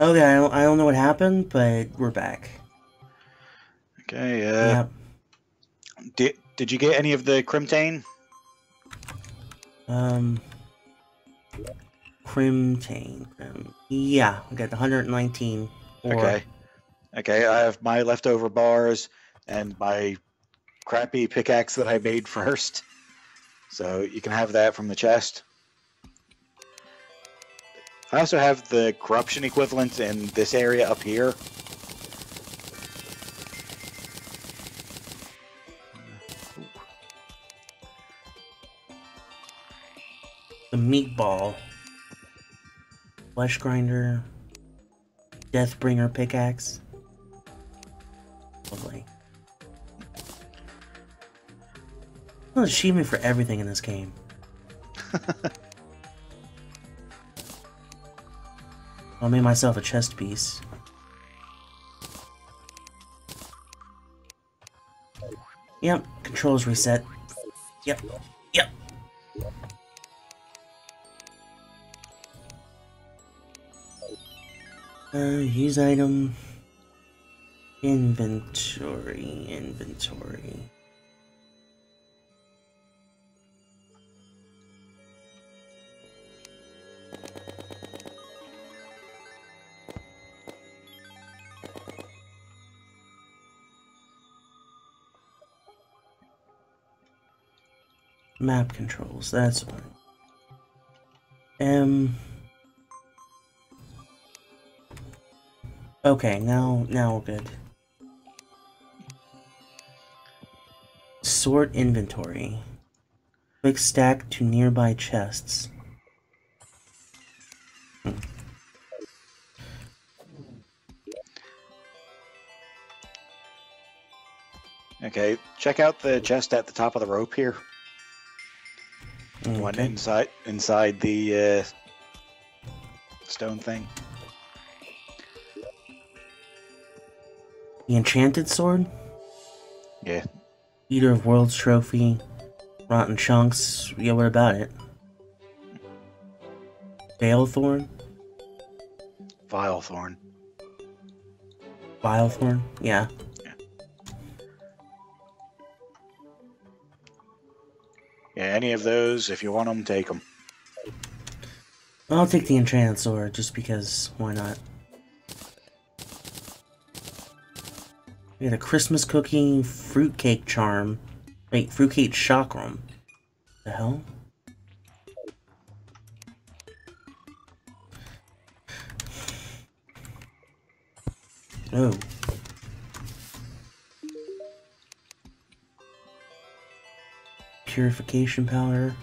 Okay, I don't, I don't know what happened, but we're back. Okay. Uh, Yep. Did Did you get any of the Crimtane? Um. Crimtane. Crim. Yeah, I got the 119. Or, Okay. Okay. I have my leftover bars and my crappy pickaxe that I made first. So you can have that from the chest. I also have the corruption equivalent in this area up here. The meatball. Flesh grinder. Deathbringer pickaxe. Lovely. An achievement for everything in this game. I made myself a chest piece. Yep, controls reset. Yep, yep. Uh, use item. Inventory, inventory. Map controls, that's fine. Um. Okay, now now we're good. Sort inventory. Quick stack to nearby chests. Okay. Check out the chest at the top of the rope here. One Okay. inside inside the uh, stone thing. The enchanted sword? Yeah. Eater of Worlds trophy. Rotten chunks. Yeah, what about it? Balethorn? Vilethorn. Vilethorn? Yeah. Any of those, if you want them, take them. I'll take the enchanted sword just because why not? We got a Christmas cookie fruitcake charm. Wait, fruitcake chakram. The hell? Oh. Purification powder.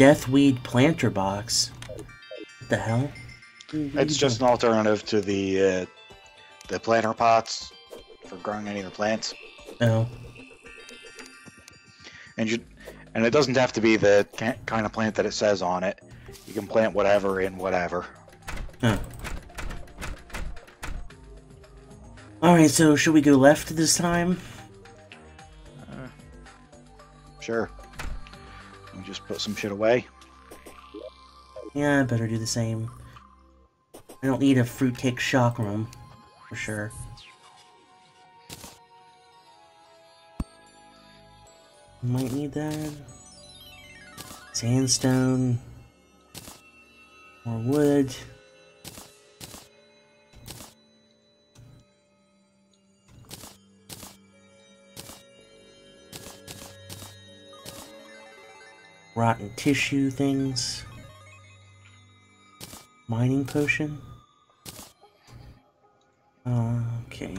Deathweed planter box. What the hell? It's just an alternative to the uh, the planter pots for growing any of the plants, Oh. and you and it doesn't have to be the kind of plant that it says on it. You can plant whatever in whatever. Huh. Alright, so should we go left this time? Sure. Just put some shit away. Yeah, I better do the same. I don't need a fruitcake chakram, for sure. Might need that. Sandstone. More wood. Rotten tissue things. Mining potion? Okay.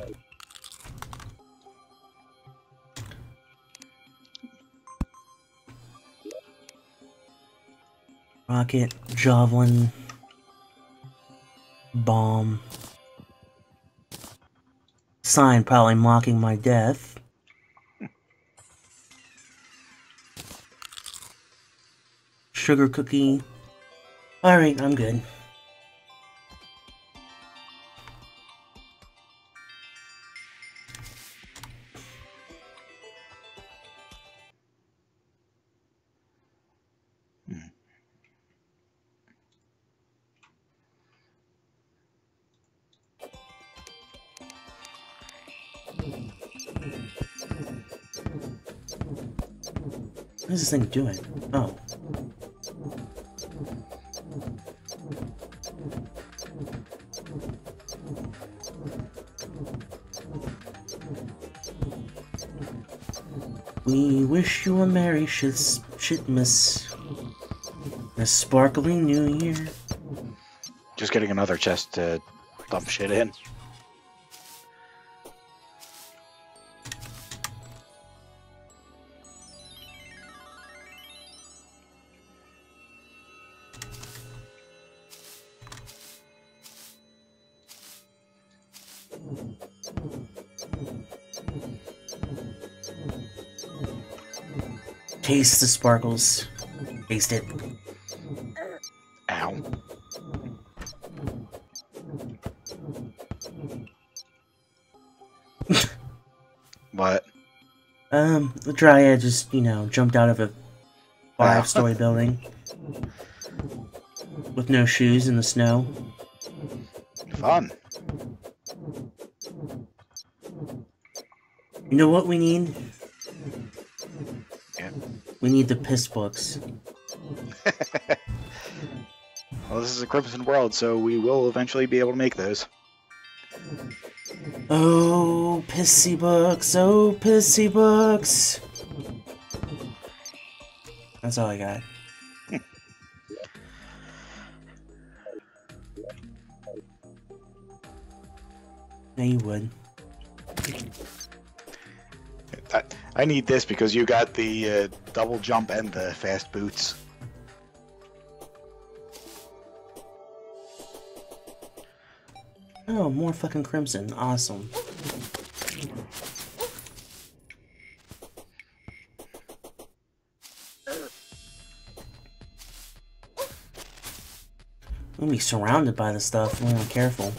Rocket, javelin, bomb. Sign probably mocking my death. sugar cookie. Alright, I'm good. What is this thing doing? Oh. Wish you a merry shit shitmas. A sparkling new year. Just getting another chest to dump shit in. Taste the sparkles. Taste it. Ow. what? Um, the dryad just, you know, jumped out of a five story building. With no shoes in the snow. Fun. You know what we need? We need the piss books. Well, this is a Crimson world, so we will eventually be able to make those. Oh, pissy books. Oh, pissy books. That's all I got. you would. I, I need this because you got the uh, double jump and the fast boots. Oh, more fucking crimson. Awesome. I'm gonna be surrounded by this stuff. I'm careful.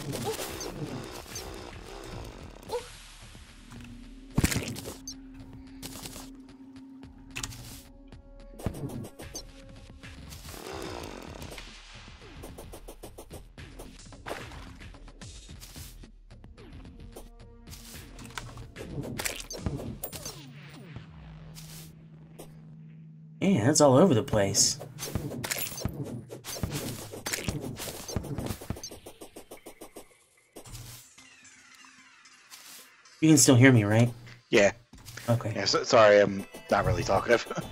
Yeah, it's all over the place. You can still hear me, right? Yeah. Okay. Yeah. So, sorry, I'm not really talkative.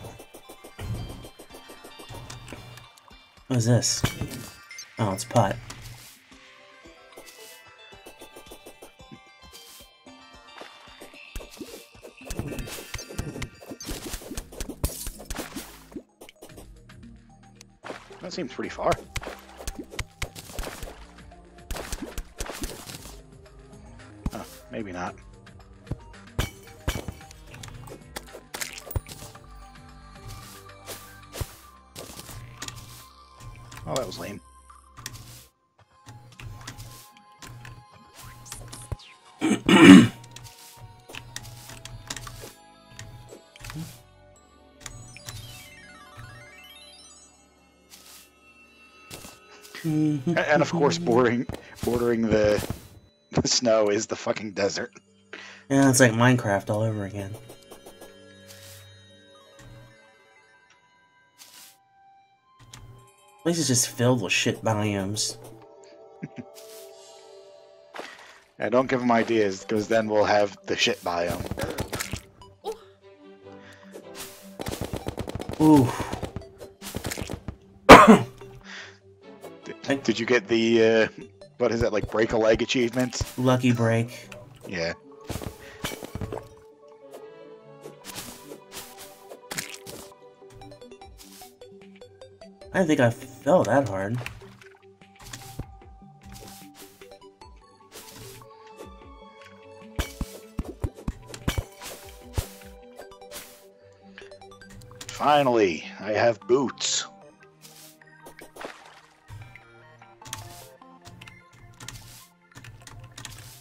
What is this? Oh, it's pot. Seems pretty far. Oh, maybe not. Oh, that was lame. and of course, bordering bordering the the snow is the fucking desert. Yeah, it's like Minecraft all over again. Place is just filled with shit biomes. Yeah, don't give them ideas, because then we'll have the shit biome. Ooh. Did, you get the uh, what is that like break a leg achievement? Lucky break. Yeah. I didn't think I fell that hard. Finally, I have boots.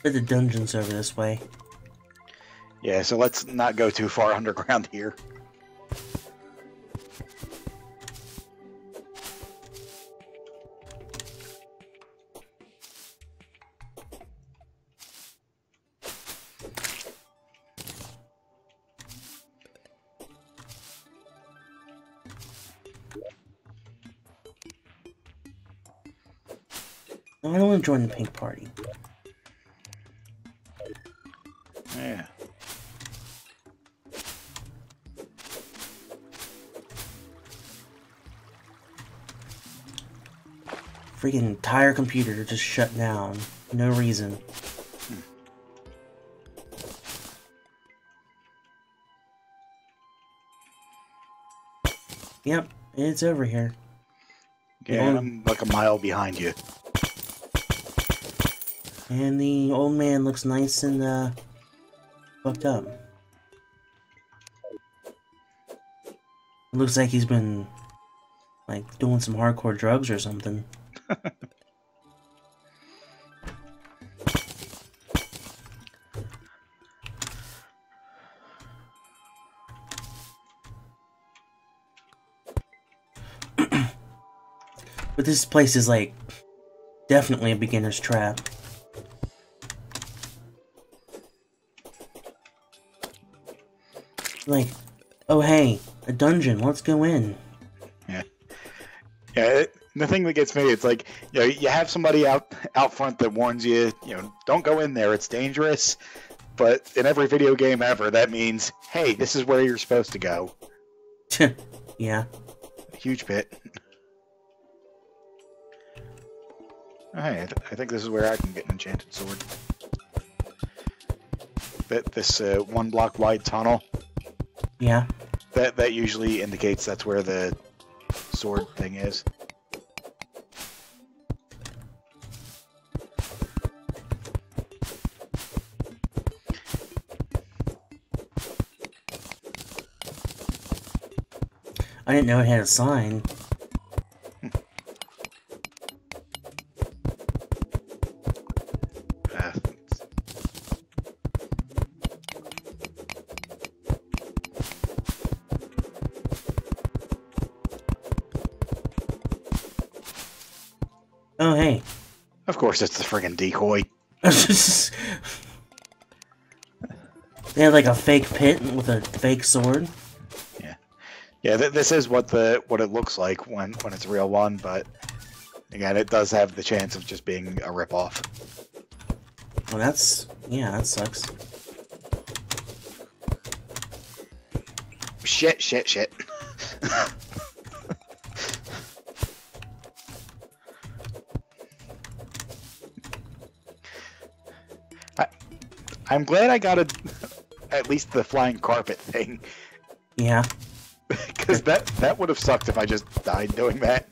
The dungeons over this way. Yeah, so let's not go too far underground here. I want to join the pink party. Freaking entire computer just shut down. No reason. Yep, it's over here. Yeah, Yeah. I'm like a mile behind you. And the old man looks nice and, uh, fucked up. looks like he's been, like, doing some hardcore drugs or something. But this place is, like, definitely a beginner's trap. Like, oh hey, a dungeon, let's go in. The thing that gets me, it's like you know, you have somebody out out front that warns you, you know, don't go in there, it's dangerous. But in every video game ever, that means, hey, this is where you're supposed to go. yeah. Huge pit. Hey, I, th- I think this is where I can get an enchanted sword. That this uh, one block wide tunnel Yeah. that that usually indicates that's where the sword thing is. I didn't know it had a sign. Oh hey. of course, it's the friggin' decoy. they had like a fake pit with a fake sword. Yeah, th- this is what the what it looks like when when it's a real one, but again, it does have the chance of just being a ripoff. Well that's yeah, that sucks. Shit, shit, shit. I, I'm glad I got a, at least the flying carpet thing, Yeah. Because that that would have sucked if I just died doing that.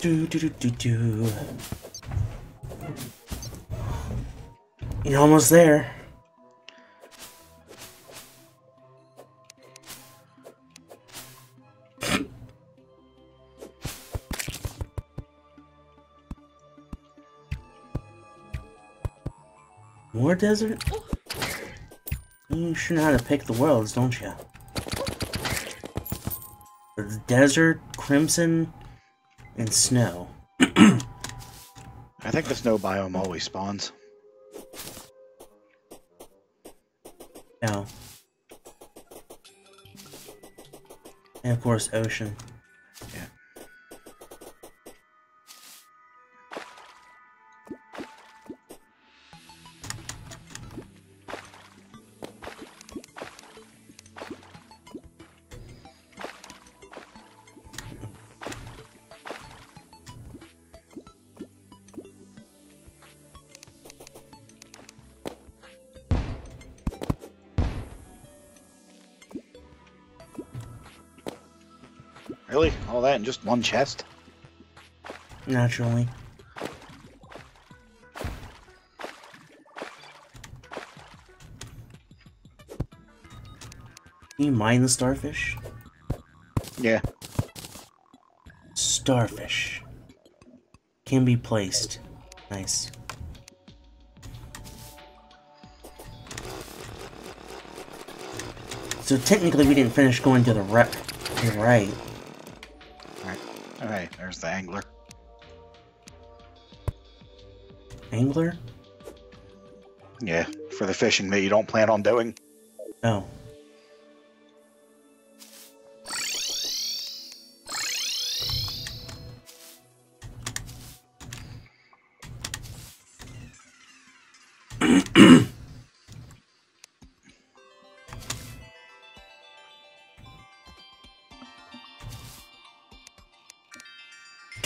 Do do do do do. You're almost there. More desert? Oh. You sure know how to pick the worlds, don't you? Desert, crimson, and snow. I think the snow biome always spawns. No. And of course, ocean. Really? All that in just one chest? Naturally. Can you mine the starfish? Yeah. Starfish. Can be placed. Nice. So technically we didn't finish going to the right. You're right. Alright, there's the angler. Angler? Yeah, for the fishing that you don't plan on doing. Oh.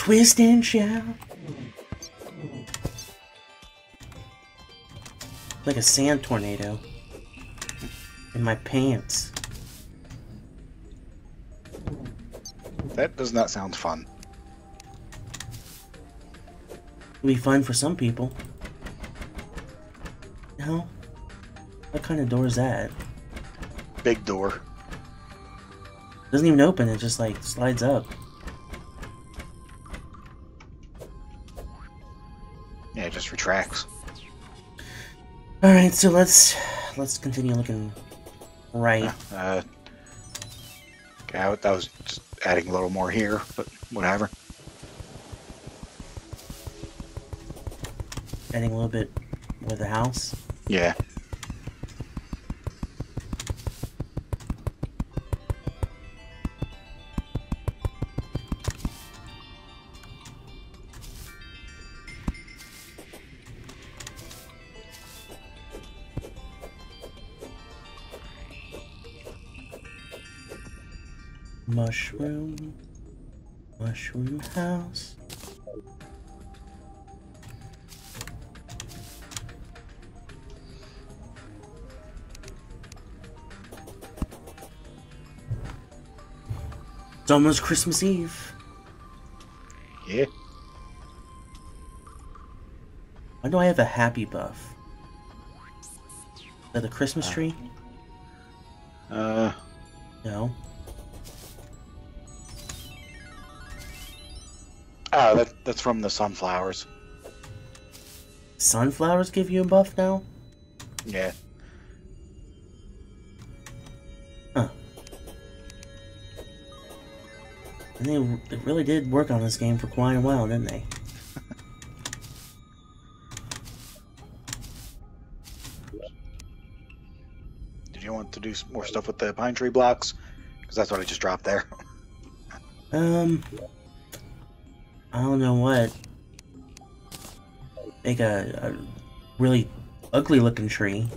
Twist and shout. Like a sand tornado. In my pants. That does not sound fun. It'll be fun for some people. No? What kind of door is that? Big door. Doesn't even open, it just like slides up. Just retracts. Alright, so let's let's continue looking right. Uh, okay, I- that was just adding a little more here, but whatever. Adding a little bit with the house. Yeah. Mushroom. Mushroom house. It's almost Christmas Eve. Yeah. Why do I have a happy buff? Is that the Christmas tree? Uh, No. That's from the sunflowers. Sunflowers give you a buff now? Yeah. Huh. And they, they really did work on this game for quite a while, didn't they? Did you want to do more stuff with the pine tree blocks? Because that's what I just dropped there. Um, I don't know what. Make a, a really ugly looking tree.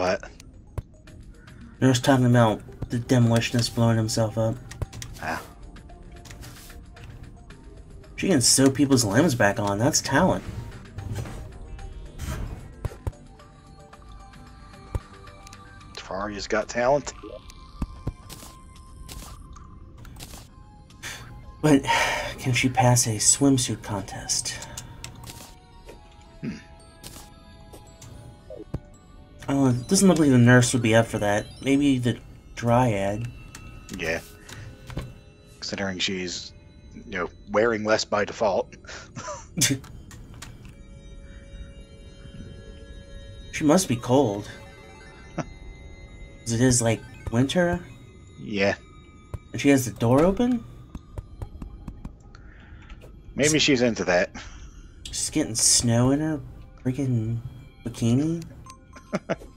What? They're just talking about the demolitionist blowing himself up. Ah. She can sew people's limbs back on. That's talent. Terraria's got talent. But can she pass a swimsuit contest? Doesn't look like the nurse would be up for that. Maybe the dryad. Yeah. Considering she's, you know, wearing less by default. She must be cold. it is like winter, Yeah. and she has the door open. Maybe she's into that. She's getting snow in her freaking bikini.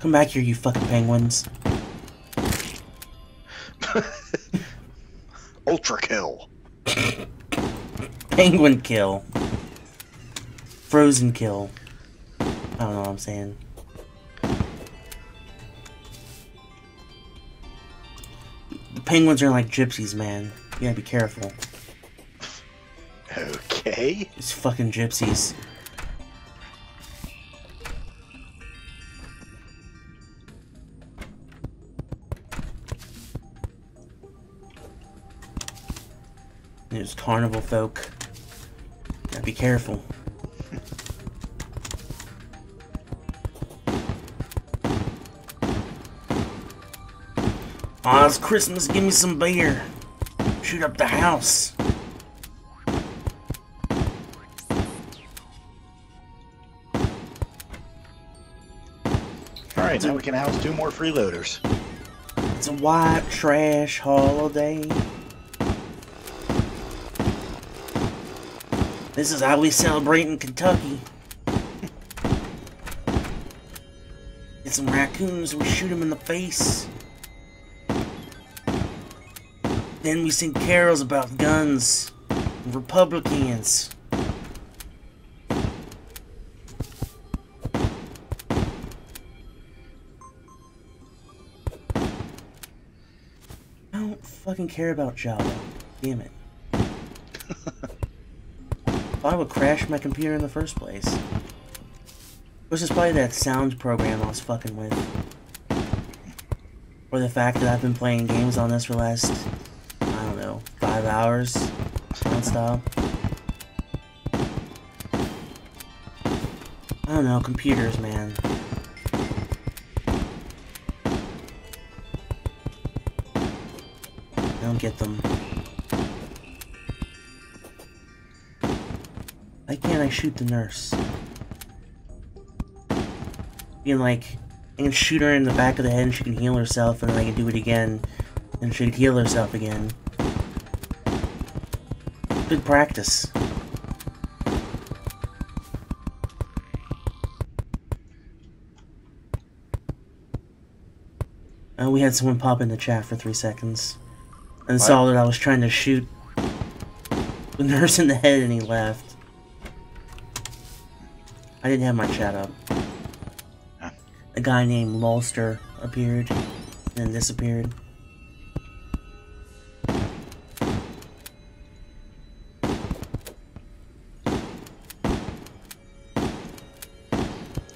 Come back here, you fucking penguins. Ultra kill. Penguin kill. Frozen kill. I don't know what I'm saying. The penguins are like gypsies, man. You gotta be careful. Okay. It's fucking gypsies. There's carnival folk. Gotta be careful. Aw, it's Christmas. Give me some beer. Shoot up the house. Alright, now we can house two more freeloaders. It's a white trash holiday. This is how we celebrate in Kentucky. Get some raccoons, we shoot them in the face. Then we sing carols about guns and Republicans. I don't fucking care about Java. Damn it. I would crash my computer in the first place. Which is probably that sound program I was fucking with. Or the fact that I've been playing games on this for the last, I don't know, five hours non-stop. I don't know, computers, man. I don't get them. Can't I shoot the nurse? Being like, I can shoot her in the back of the head and she can heal herself, and then I can do it again, and she can heal herself again. Good practice. Uh, we had someone pop in the chat for three seconds and What? saw that I was trying to shoot the nurse in the head and he left. I didn't have my chat up. Huh. A guy named Lulster appeared and then disappeared.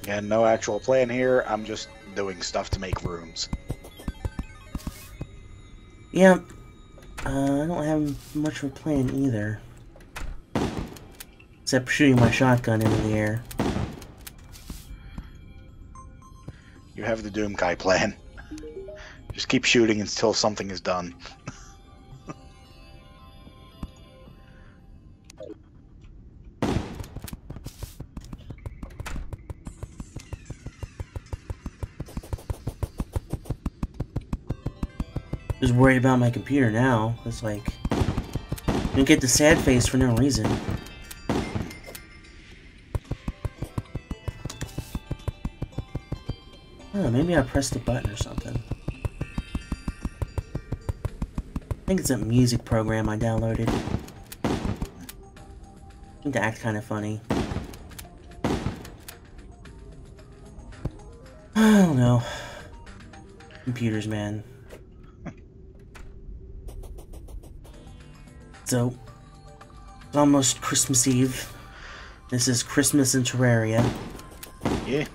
And no actual plan here. I'm just doing stuff to make rooms. Yeah, uh, I don't have much of a plan either. Except shooting my shotgun into the air. You have the Doom Guy plan. Just keep shooting until something is done. Just worried about my computer now. It's like, don't get the sad face for no reason. Oh, maybe I pressed a button or something. I think it's a music program I downloaded. Seemed to act kind of funny. I don't know. Computers, man. So, it's almost Christmas Eve. This is Christmas in Terraria. Yeah.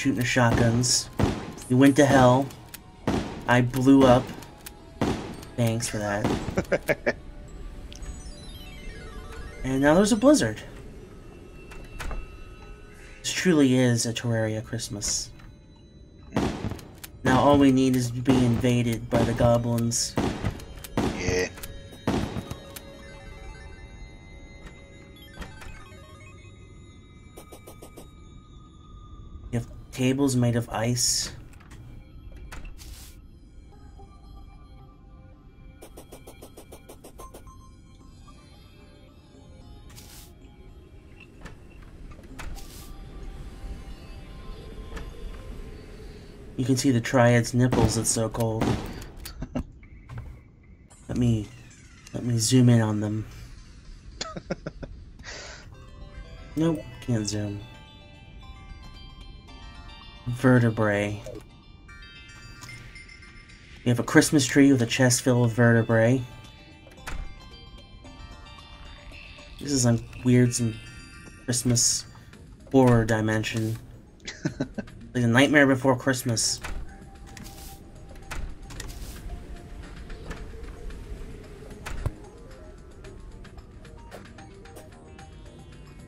Shooting the shotguns. We went to hell. I blew up. Thanks for that. and now there's a blizzard. This truly is a Terraria Christmas. Now all we need is to be invaded by the goblins. Tables made of ice. You can see the dryad's nipples, it's so cold. let me let me zoom in on them. nope, can't zoom. Vertebrae. You have a Christmas tree with a chest filled with vertebrae. This is some weird, some Christmas horror dimension. like a nightmare before Christmas.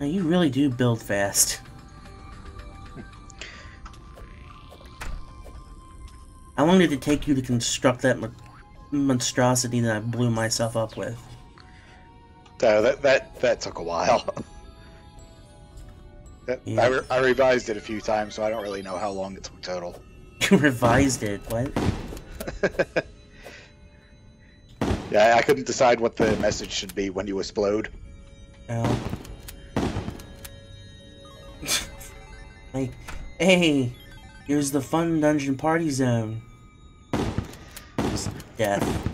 Now you really do build fast. How long did it take you to construct that monstrosity that I blew myself up with? So that that that took a while. That- Yeah. I, re- I revised it a few times, so I don't really know how long it took total. You revised it. What? Yeah, I couldn't decide what the message should be when you explode. Oh. like, hey, here's the fun dungeon party zone. Death.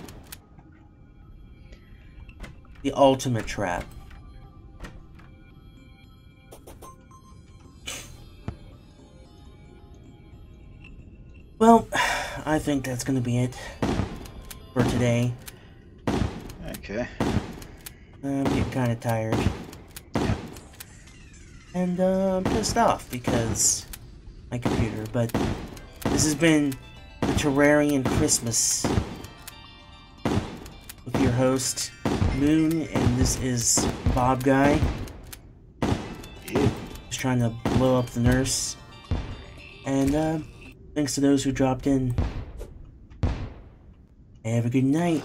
The ultimate trap. Well, I think that's gonna be it for today. Okay. I'm getting kind of tired. Yeah. And uh, I'm pissed off because my computer. But this has been the Terrarian Christmas host Moon, and this is Bob Guy. Just trying to blow up the nurse. And uh, thanks to those who dropped in. Have a good night.